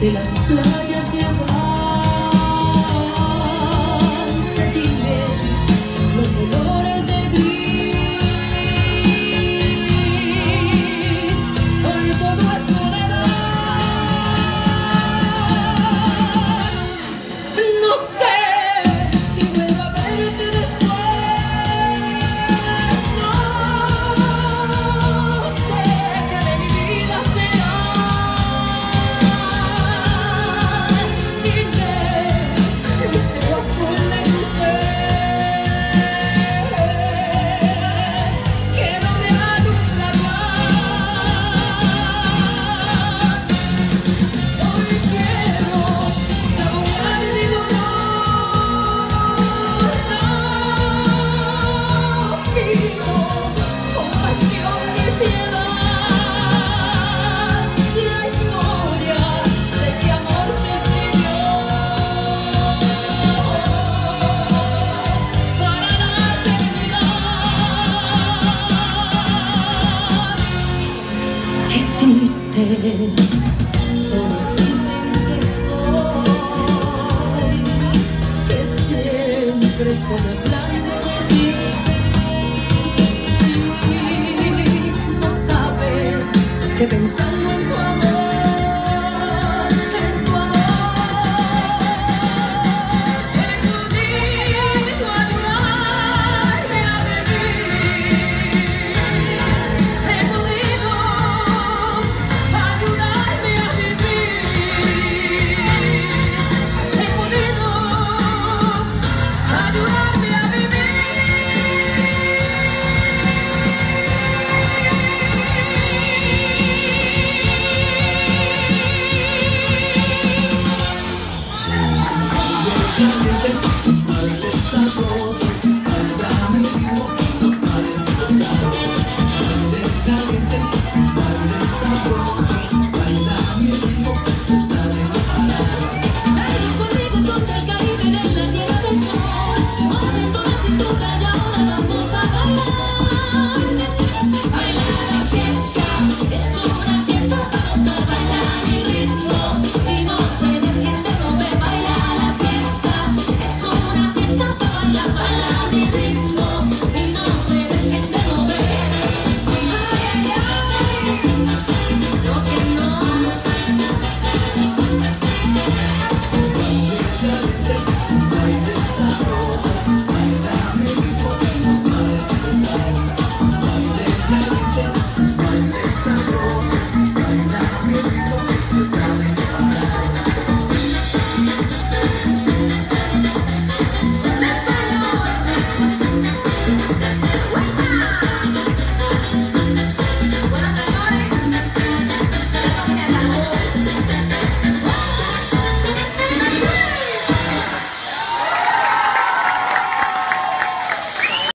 de las playas llevar. Todos dicen que soy, que siempre estoy hablando de ti. No saben que pensando